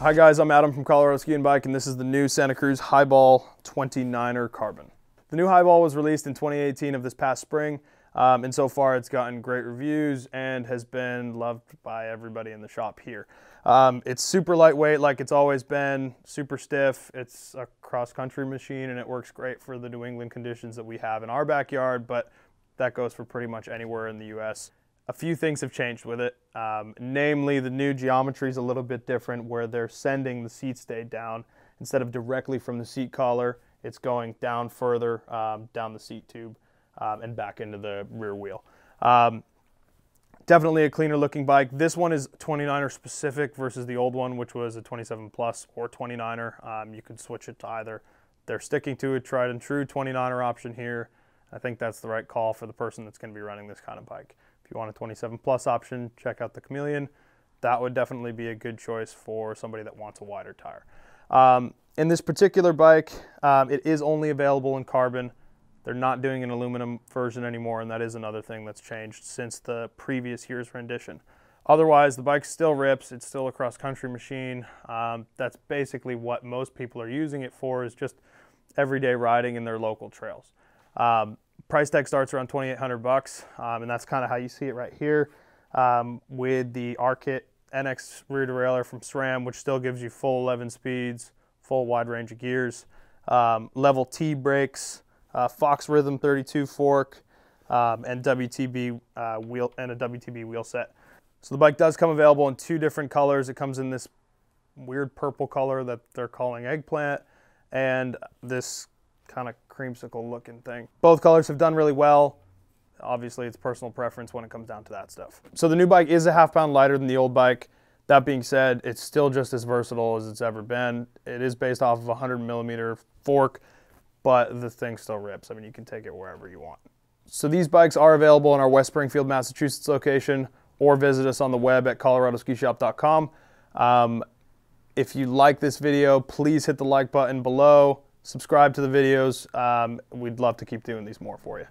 Hi guys, I'm Adam from Colorado Ski and Bike and this is the new Santa Cruz Highball 29er Carbon. The new Highball was released in 2018 of this past spring um, and so far it's gotten great reviews and has been loved by everybody in the shop here. Um, it's super lightweight like it's always been, super stiff. It's a cross country machine and it works great for the New England conditions that we have in our backyard, but that goes for pretty much anywhere in the US. A few things have changed with it, um, namely the new geometry is a little bit different where they're sending the seat stay down instead of directly from the seat collar, it's going down further um, down the seat tube um, and back into the rear wheel. Um, definitely a cleaner looking bike. This one is 29er specific versus the old one, which was a 27 plus or 29er. Um, you could switch it to either. They're sticking to a tried and true 29er option here. I think that's the right call for the person that's going to be running this kind of bike. If you want a 27 plus option, check out the Chameleon. That would definitely be a good choice for somebody that wants a wider tire. Um, in this particular bike, um, it is only available in carbon. They're not doing an aluminum version anymore, and that is another thing that's changed since the previous year's rendition. Otherwise, the bike still rips. It's still a cross-country machine. Um, that's basically what most people are using it for is just everyday riding in their local trails. Um, price tag starts around 2,800 bucks, um, and that's kind of how you see it right here um, with the R-Kit NX rear derailleur from SRAM, which still gives you full 11 speeds, full wide range of gears, um, level T brakes, uh, Fox Rhythm 32 fork, um, and WTB uh, wheel and a WTB wheel set. So the bike does come available in two different colors. It comes in this weird purple color that they're calling eggplant, and this kind of creamsicle looking thing. Both colors have done really well. Obviously, it's personal preference when it comes down to that stuff. So the new bike is a half pound lighter than the old bike. That being said, it's still just as versatile as it's ever been. It is based off of a 100 millimeter fork, but the thing still rips. I mean, you can take it wherever you want. So these bikes are available in our West Springfield, Massachusetts location, or visit us on the web at coloradoskishop.com. Um, if you like this video, please hit the like button below subscribe to the videos. Um, we'd love to keep doing these more for you.